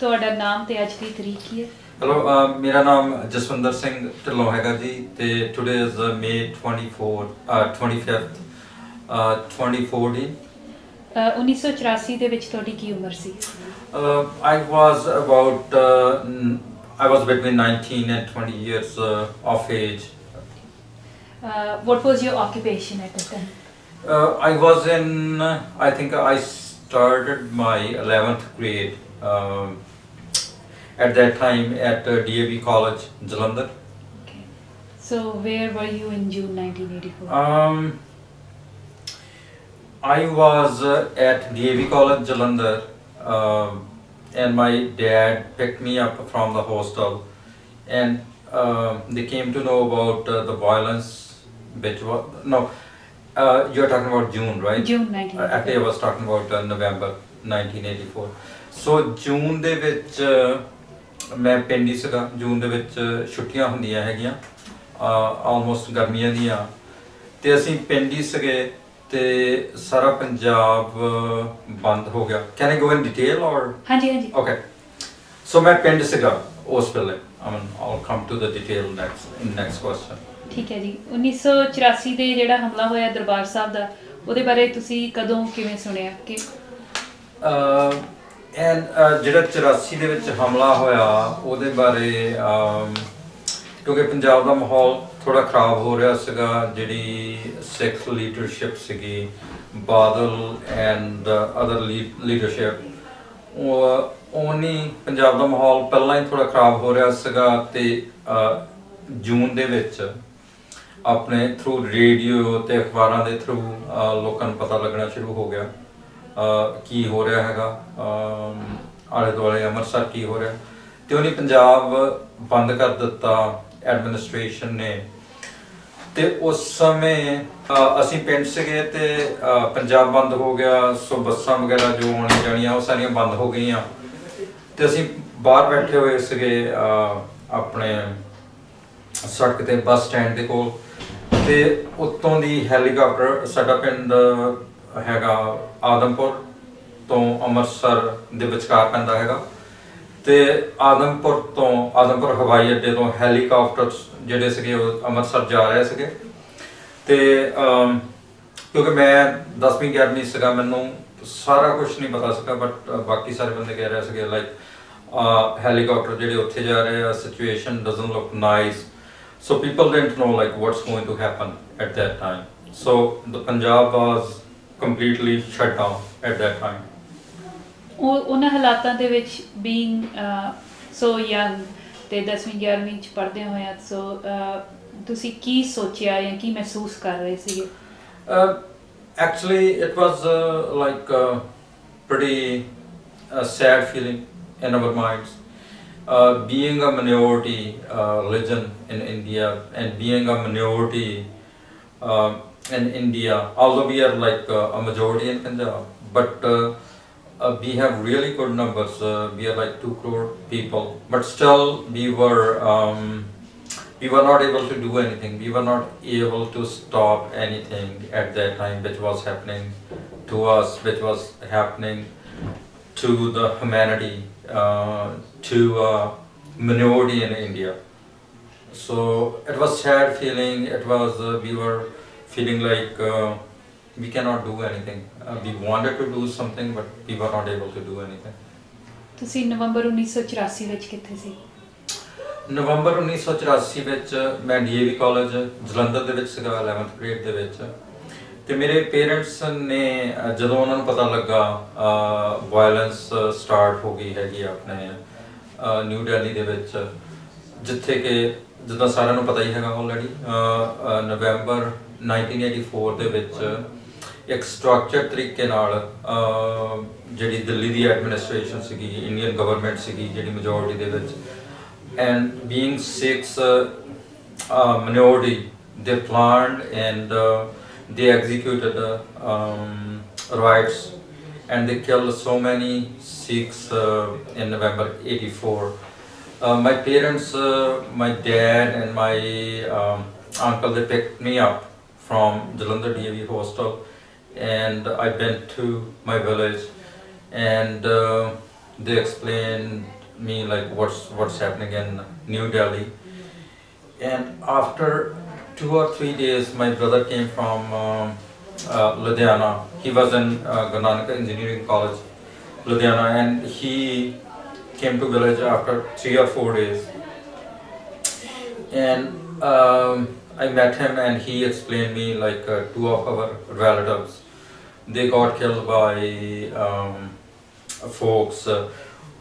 ਤੁਹਾਡਾ ਨਾਮ ਤੇ ਅੱਜ ਦੀ ਤਰੀਕ ਕੀ ਹੈ? ਹੈਲੋ ਮੇਰਾ ਨਾਮ ਜਸਵਿੰਦਰ ਸਿੰਘ ਢਿੱਲੋਂ ਹੈਗਾ ਜੀ ਤੇ today is May 24 uh, 25th uh, 2014 uh, 1984 ਦੇ ਵਿੱਚ ਤੁਹਾਡੀ ਕੀ ਉਮਰ ਸੀ? was about uh, n- I was between 19 and 20 years uh, of age what was your occupation at the time uh, I was in I think I started my 11th grade um, at that time at uh, DAV College, Jalandhar. Okay. So where were you in June 1984? Um, I was uh, at DAV College, Jalandhar uh, and my dad picked me up from the hostel and uh, they came to know about uh, the violence which was, no, Uh, you're talking about June, right? June Uh, Actually, I 1984 was talking about uh, November 1984. So ਜੂਨ ਦੇ ਵਿੱਚ ਅਹ, ਮੈਂ ਪਿੰਡ ਸੀਗਾ। ਜੂਨ ਦੇ ਵਿੱਚ ਛੁੱਟੀਆਂ ਹੁੰਦੀਆਂ ਹੈਗੀਆਂ। ਆਲਮੋਸਟ ਗਰਮੀਆਂ ਦੀਆਂ। ਤੇ ਅਸੀਂ ਪਿੰਡ ਸੀਗੇ ਤੇ ਸਾਰਾ ਪੰਜਾਬ ਬੰਦ ਹੋ ਗਿਆ। Can I go in detail ਔਰ ਹਾਂਜੀ ਹਾਂਜੀ। ਓਕੇ ਸੋ ਮੈਂ ਪਿੰਡ ਸੀਗਾ ਉਸ ਵੇਲੇ। I mean I'll come to the detail next in next question ਠੀਕ ਹੈ ਜੀ। 1984 ਦੇ ਜਿਹੜਾ ਹਮਲਾ ਹੋਇਆ ਦਰਬਾਰ ਸਾਹਿਬ ਦਾ, ਉਹਦੇ ਬਾਰੇ ਤੁਸੀਂ ਕਦੋਂ ਕਿਵੇਂ ਸੁਣਿਆ? ਕਿ ਐਂਡ ਜਿਹੜਾ 84 ਦੇ ਵਿੱਚ ਹਮਲਾ ਹੋਇਆ, ਉਹਦੇ ਬਾਰੇ ਕਿਉਂਕਿ ਪੰਜਾਬ ਦਾ ਮਾਹੌਲ ਥੋੜਾ ਖਰਾਬ ਹੋ ਰਿਹਾ ਸੀਗਾ, ਜਿਹੜੀ ਸਿੱਖ ਲੀਡਰਸ਼ਿਪ ਸੀਗੀ, ਬਾਦਲ ਐਂਡ ਅਦਰ ਲੀਡਰਸ਼ਿਪ ਉਹ ਉਹਨੀ ਪੰਜਾਬ ਦਾ ਮਾਹੌਲ ਪਹਿਲਾਂ ਹੀ ਥੋੜਾ ਖਰਾਬ ਹੋ ਰਿਹਾ ਸੀਗਾ ਤੇ ਜੂਨ ਦੇ ਵਿੱਚ ਆਪਣੇ ਥਰੂ ਰੇਡੀਓ ਤੇ ਅਖਬਾਰਾਂ ਦੇ ਥਰੂ ਲੋਕਾਂ ਨੂੰ ਪਤਾ ਲੱਗਣਾ ਸ਼ੁਰੂ ਹੋ ਗਿਆ। ਕੀ ਹੋ ਰਿਹਾ ਹੈਗਾ? ਆਲੇ ਦੁਆਲੇ ਅੰਮ੍ਰਿਤਸਰ ਕੀ ਹੋ ਰਿਹਾ? ਤੇ ਉਹਨੇ ਪੰਜਾਬ ਬੰਦ ਕਰ ਦਿੱਤਾ ਐਡਮਿਨਿਸਟ੍ਰੇਸ਼ਨ ਨੇ। ਤੇ ਉਸ ਸਮੇਂ ਅਸੀਂ ਪਿੰਡ ਸੀਗੇ ਤੇ ਪੰਜਾਬ ਬੰਦ ਹੋ ਗਿਆ, ਸੋ ਬੱਸਾਂ ਵਗੈਰਾ ਜੋ ਆਉਣੀਆਂ ਜਾਣੀਆਂ, ਉਹ ਸਾਰੀਆਂ ਬੰਦ ਹੋ ਗਈਆਂ। ਤੇ ਅਸੀਂ ਬਾਹਰ ਬੈਠੇ ਹੋਏ ਸੀਗੇ ਆਪਣੇ ਸੜਕ ਤੇ ਬੱਸ ਸਟੈਂਡ ਦੇ ਕੋਲ। ਤੇ ਉੱਤੋਂ ਦੀ ਹੈਲੀਕਾਪਟਰ ਸਾਡਾ ਪਿੰਡ ਹੈਗਾ ਆਦਮਪੁਰ ਤੋਂ ਅੰਮ੍ਰਿਤਸਰ ਦੇ ਵਿਚਕਾਰ ਪੈਂਦਾ ਹੈਗਾ। ਤੇ ਆਦਮਪੁਰ ਤੋਂ ਆਦਮਪੁਰ ਹਵਾਈ ਅੱਡੇ ਤੋਂ ਹੈਲੀਕਾਪਟਰ ਜਿਹੜੇ ਸੀਗੇ ਉਹ ਅੰਮ੍ਰਿਤਸਰ ਜਾ ਰਹੇ ਸੀਗੇ। ਤੇ ਕਿਉਂਕਿ ਮੈਂ 10ਵੀਂ 11ਵੀਂ ਸੀਗਾ, ਮੈਨੂੰ ਸਾਰਾ ਕੁਝ ਨਹੀਂ ਪਤਾ ਸੀਗਾ ਬਟ ਬਾਕੀ ਸਾਰੇ ਬੰਦੇ ਕਹਿ ਰਹੇ ਸੀਗੇ ਲਾਈਕ ਹੈਲੀਕਾਪਟਰ ਜਿਹੜੇ ਉੱਥੇ ਜਾ ਰਹੇ ਆ situation doesn't look nice so people didn't know like what's going to happen at that time so the punjab was completely shut down at that time ਉਹ ਉਹਨਾਂ ਹਾਲਾਤਾਂ ਦੇ ਵਿੱਚ ਬੀਇੰਗ ਸੋ ਯੰਗ ਤੇ 10ਵੀਂ 11ਵੀਂ ਚ ਪੜ੍ਹਦੇ ਹੋਇਆ ਸੋ ਤੁਸੀਂ ਕੀ ਸੋਚਿਆ ਜਾਂ ਕੀ ਮਹਿਸੂਸ ਕਰ ਰਹੇ ਸੀਗੇ Uh, actually, it was uh, like uh, pretty uh, sad Uh, being a minority uh, religion in India and being a minority uh, in India, although we are like uh, a majority in Punjab, but uh, we have really good numbers. We are like two crore people, but still we were. Um, we were not able to do anything. We were not able to stop anything at that time which was happening to us, which was happening to the humanity, to uh, minority in India. So it was sad feeling. It was uh, we were feeling like uh, we cannot do anything. Uh, we wanted to do something, but we were not able to do anything. ਤੁਸੀਂ ਨਵੰਬਰ 1984 ਵਿੱਚ ਕਿੱਥੇ ਸੀ ਨਵੰਬਰ 1984 ਵਿੱਚ ਮੈਂ DAV college Jalandhar ਦੇ ਵਿੱਚ ਸੀਗਾ 11th grade ਦੇ ਵਿੱਚ ਤੇ ਮੇਰੇ ਪੇਰੈਂਟਸ ਨੇ ਜਦੋਂ ਉਹਨਾਂ ਨੂੰ ਪਤਾ ਲੱਗਾ ਵਾਇਲੈਂਸ ਸਟਾਰਟ ਹੋ ਗਈ ਹੈਗੀ ਆਪਣੇ ਨਿਊ ਦਿੱਲੀ ਦੇ ਵਿੱਚ ਜਿੱਥੇ ਕਿ ਜਿੱਦਾਂ ਸਾਰਿਆਂ ਨੂੰ ਪਤਾ ਹੀ ਹੈਗਾ ਆਲਰੇਡੀ ਨਵੰਬਰ 1984 ਦੇ ਵਿੱਚ ਇੱਕ ਸਟਰਕਚਰ ਤਰੀਕੇ ਨਾਲ ਜਿਹੜੀ ਦਿੱਲੀ ਦੀ ਐਡਮਿਨਿਸਟ੍ਰੇਸ਼ਨ ਸੀਗੀ ਇੰਡੀਅਨ ਗਵਰਨਮੈਂਟ ਸੀਗੀ ਜਿਹੜੀ ਮੈਜੋਰਿਟੀ ਦੇ ਵਿੱਚ ਐਂਡ being six uh, ਦੇ minority, ਐਂਡ ਦੇ and rights and they killed so many Sikhs uh, in November 84. Uh, my parents, uh, my dad and my um, uncle, they picked me up from Jalandhar DAV hostel and I went to my village and uh, they explained me like what's what's happening in New Delhi. And after two or three days, my brother came from um, uh, Ludhiana. He was in uh, Engineering College, Ludhiana, and he came to village after three or four days. And um, I met him, and he explained me like uh, two of our relatives. They got killed by um, folks uh,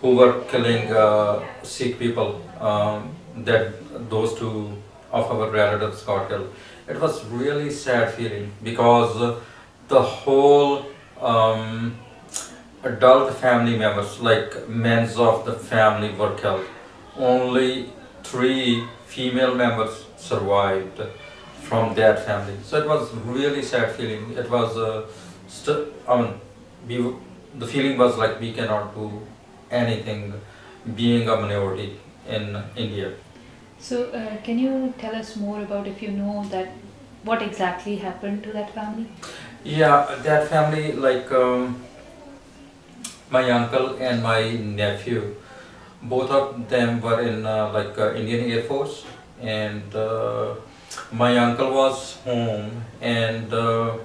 who were killing uh, Sikh people. Um, that those two of our relatives got killed. It was really sad feeling because the whole um, adult family members, like men of the family, were killed. Only three female members survived from that family. So it was really sad feeling. It was, uh, I mean, we, the feeling was like we cannot do anything being a minority in India. So, uh, can you tell us more about if you know that what exactly happened to that family? Yeah, that family, like um, my uncle and my nephew, both of them were in uh, like uh, Indian Air Force, and uh, my uncle was home, and uh,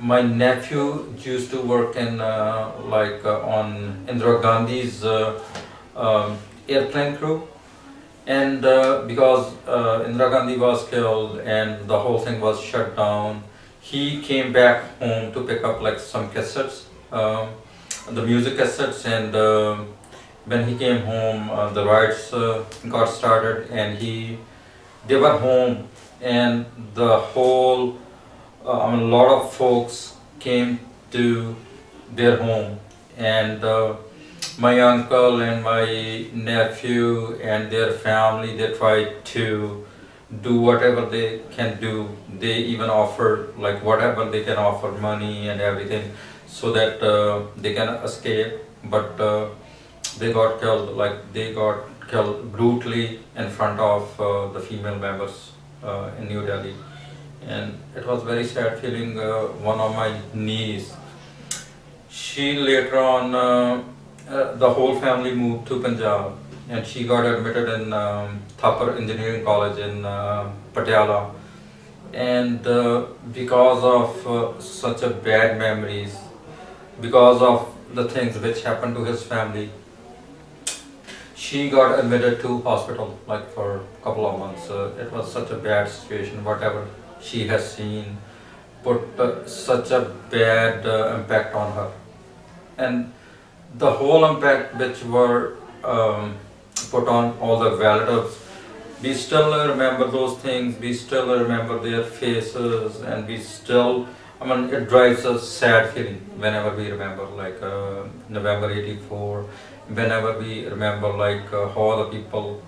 my nephew used to work in uh, like on Indira Gandhi's um, airplane crew and uh, because uh, Indira Gandhi was killed and the whole thing was shut down, he came back home to pick up like some cassettes, um, the music cassettes, and uh, when he came home, uh, the riots uh, got started, and he they were home, and the whole, uh, I mean, a lot of folks came to their home, and my uncle and my nephew and their family they tried to do whatever they can do. They even offer like whatever they can offer money and everything so that uh, they can escape. But uh, they got killed like they got killed brutally in front of uh, the female members uh, in new delhi. And it was very sad feeling uh, one of my niece. She later on uh, the whole family moved to Punjab and she got admitted in um, Thapar Engineering College in uh, Patiala. And uh, because of uh, such a bad memories, because of the things which happened to his family, she got admitted to hospital like for a couple of months. It was such a bad situation. Whatever she has seen put uh, such a bad impact on her. And the whole impact which were um, put on all the relatives, we still remember those things, we still remember their faces, and we still, I mean, it drives a sad feeling whenever we remember, like uh, November 84, whenever we remember, like uh, how the people,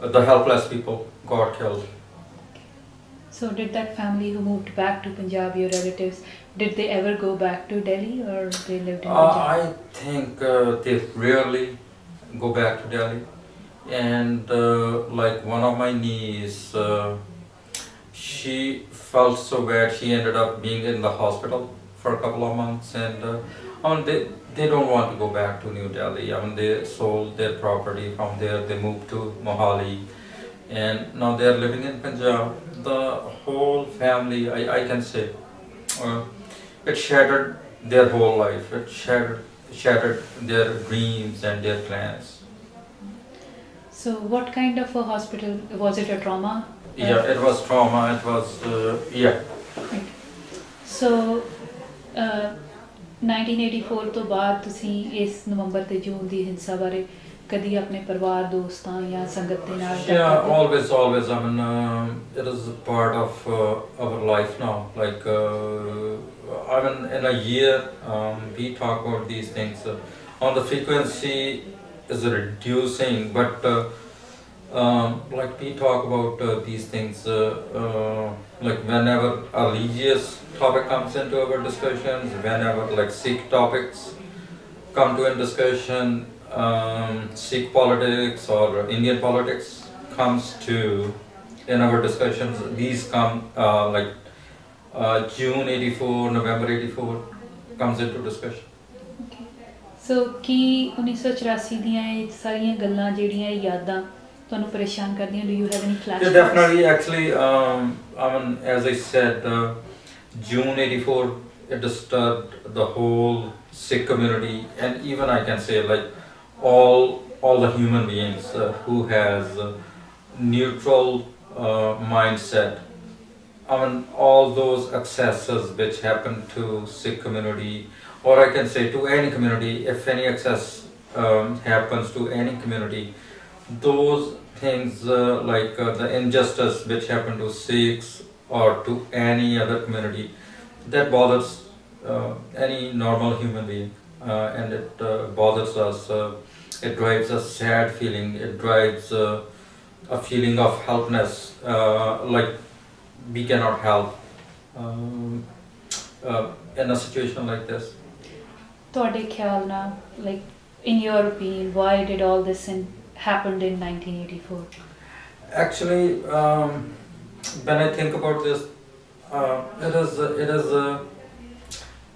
uh, the helpless people got killed. So, did that family who moved back to Punjab, your relatives, did they ever go back to Delhi or they lived in Uh, I think uh, they rarely go back to Delhi. And uh, like one of my niece, uh, she felt so bad. She ended up being in the hospital for a couple of months, and uh, I mean they they don't want to go back to New Delhi. I mean they sold their property from there. They moved to Mohali, and now they are living in Punjab. The whole family, I I can say. Uh, it shattered their whole life. It shattered, shattered their dreams and their plans. So, what kind of a hospital was it? A trauma? Yeah, it was trauma. It was uh, yeah. So uh, 1984 ਤੋਂ ਬਾਅਦ ਤੁਸੀਂ ਇਸ ਨਵੰਬਰ ਤੇ ਜੂਨ ਦੀ ਹਿੰਸਾ ਬਾਰੇ ਕਦੀ ਆਪਣੇ ਪਰਿਵਾਰ ਦੋਸਤਾਂ ਜਾਂ ਸੰਗਤ ਦੇ ਨਾਲ ਗੱਲ Yeah, ਕਰਦੇ ਹੋ? always, always. I mean, um it is a part of uh, our life now. Like, uh, I mean, in a year, um, we talk about these things. Uh, on the frequency is reducing, but uh, um, like we talk about uh, these things. Uh, uh, like whenever a religious topic comes into our discussions, whenever like Sikh topics come to a discussion, um, Sikh politics or Indian politics comes to in our discussions. These come uh, like uh, June '84, November '84 comes into discussion. Okay. ਸੋ ਕੀ 1984 ਦੀਆਂ ਇਹ ਸਾਰੀਆਂ ਗੱਲਾਂ ਜਿਹੜੀਆਂ ਯਾਦਾਂ ਤੁਹਾਨੂੰ ਪਰੇਸ਼ਾਨ ਕਰਦੀਆਂ do you have any Yeah, flashbacks definitely. Actually, um, I mean, as I said, uh, June '84 it disturbed the whole Sikh community, and even I can say like all all the human beings uh, who has neutral uh, mindset. I mean, all those excesses which happen to Sikh community, or I can say to any community, if any excess um, happens to any community, those things uh, like uh, the injustice which happen to Sikhs or to any other community, that bothers uh, any normal human being, uh, and it uh, bothers us Uh, it drives a sad feeling. It drives uh, a feeling of helplessness, uh, like we cannot help um, uh, in a situation like this. ਤੁਹਾਡੇ ਖਿਆਲ ਨਾਲ like in your opinion why did all this in happened in 1984 Actually, um, when I think about this, uh, it is it is uh,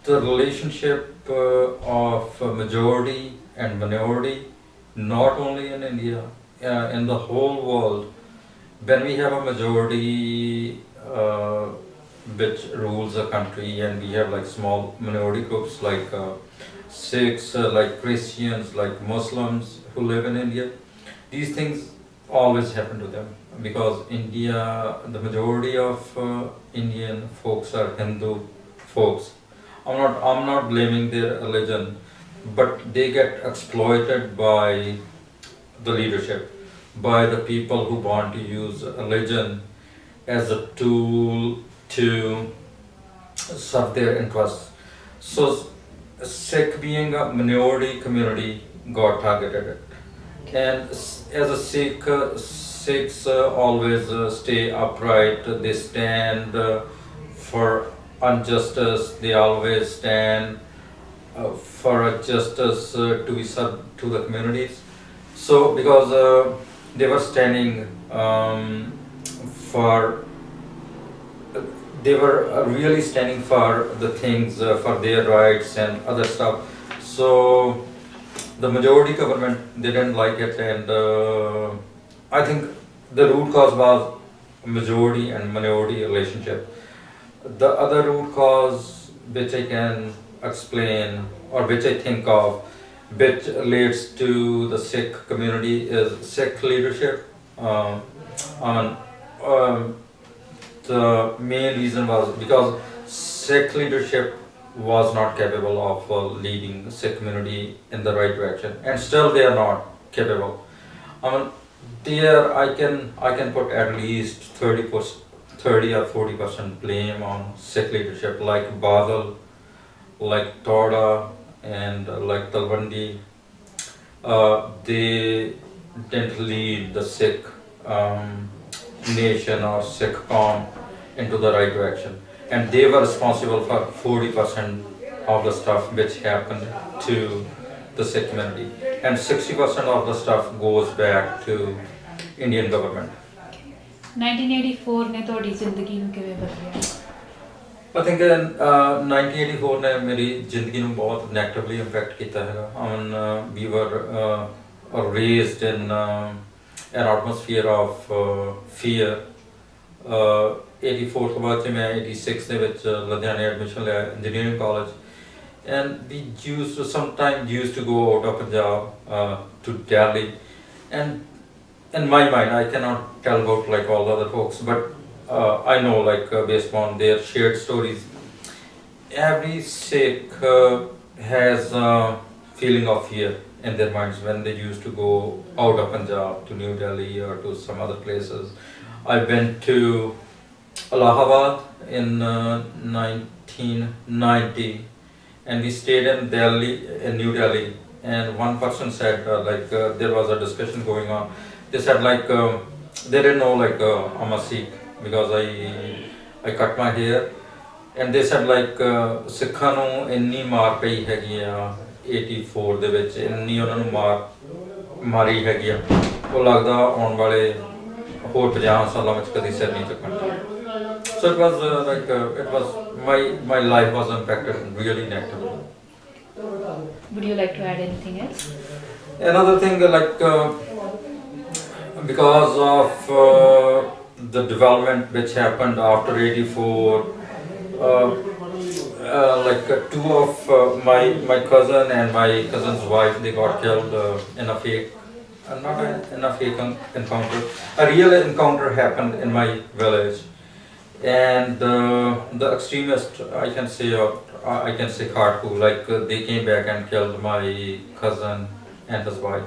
the relationship uh, of uh, majority and minority, not only in India, uh, in the whole world. When we have a majority uh, which rules a country, and we have like small minority groups like uh, Sikhs, uh, like Christians, like Muslims who live in India, these things always happen to them because India, the majority of uh, Indian folks are Hindu folks. I'm not, I'm not blaming their religion, but they get exploited by the leadership, by the people who want to use religion as a tool to serve their interests. So, Sikh being a minority community got targeted and as a Sikh, Sikhs always stay upright. They stand for injustice. They always stand for a justice uh, to be served to the communities. So because uh, they were standing um, for they were uh, really standing for the things uh, for their rights and other stuff so the majority government they didn't like it and uh, i think the root cause was majority and minority relationship the other root cause which i can explain or which i think of which leads to the sikh community is sikh leadership um, um, the main reason was because Sikh leadership was not capable of uh, leading the Sikh community in the right direction, and still they are not capable. I mean, there I can I can put at least 30 30 or 40 percent blame on Sikh leadership, like Badal, like Tohra and like Talwandi, uh, they didn't lead the Sikh um, nation or Sikh com into the right direction. And they were responsible for 40% of the stuff which happened to the Sikh community. And 60% of the stuff goes back to Indian government. 1984 I think in uh, 1984 ਨੇ ਮੇਰੀ ਜ਼ਿੰਦਗੀ ਨੂੰ ਬਹੁਤ negatively impact ਕੀਤਾ ਹੈਗਾ I mean uh, we were uh, uh, raised in uh, an atmosphere of uh, fear uh, 84 ਤੋਂ ਬਾਅਦ 'ਚ ਮੈਂ 86 ਦੇ ਵਿੱਚ uh, ਲੁਧਿਆਣੇ ਐਡਮਿਸ਼ਨ ਲਿਆ engineering college and we used to sometimes used to go out of Punjab uh, to Delhi and in my mind I cannot tell about like all the other folks but uh, I know like uh, based on their shared stories every Sikh uh, has a feeling of fear in their minds when they used to go out of Punjab to New Delhi or to some other places. I went to Allahabad in uh, 1990 and we stayed in Delhi, in New Delhi and one person said uh, like uh, there was a discussion going on. They said like uh, they didn't know like uh, I'm a Sikh because I I cut my hair and they said like uh, ਸਿੱਖਾਂ ਨੂੰ ਇੰਨੀ ਮਾਰ ਪਈ ਹੈਗੀ ਆ 84 ਦੇ ਵਿੱਚ ਇੰਨੀ ਉਹਨਾਂ ਨੂੰ ਮਾਰ ਮਾਰੀ ਹੈਗੀ ਆ ਉਹ ਲੱਗਦਾ ਆਉਣ ਵਾਲੇ ਹੋਰ 50 ਸਾਲਾਂ ਵਿੱਚ ਕਦੀ ਸਿਰ ਨਹੀਂ uh, like uh, it was my my life was impacted really negatively would you like to add anything else Another thing, like uh, because of uh, the development which happened after '84, uh, uh, like uh, two of uh, my my cousin and my cousin's wife they got killed uh, in a fake, uh, not a, in a fake en- encounter. A real encounter happened in my village, and the extremist I can say I can say Kharku like they came back and killed my cousin and his wife.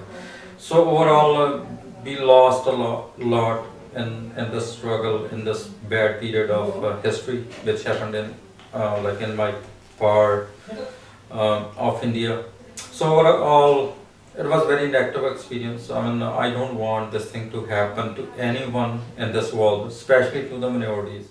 So overall, we lost a lot in in this struggle in this bad period of uh, history which happened in uh, like in my part um, of India. So overall, it was very negative experience. I mean, I don't want this thing to happen to anyone in this world, especially to the minorities.